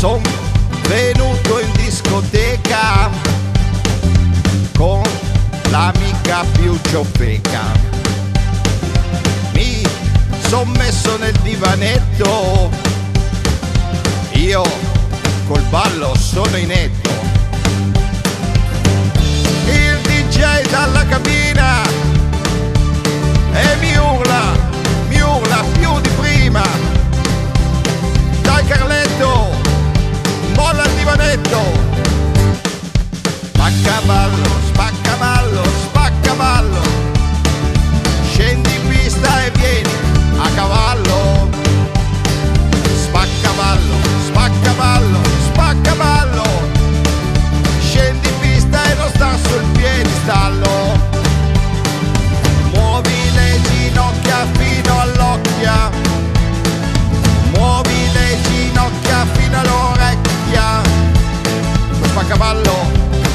Sono venuto in discoteca con l'amica più ciofeca. Mi sono messo nel divanetto, io col ballo sono inetto. spaccavallo, spaccavallo, spaccavallo. Scendi in pista e vieni a cavallo. Spaccavallo, spaccavallo, spaccavallo. Scendi in pista e non sta sul piedistallo. Muovi le ginocchia fino all'occhia. Muovi le ginocchia fino all'orecchia. Spaccavallo.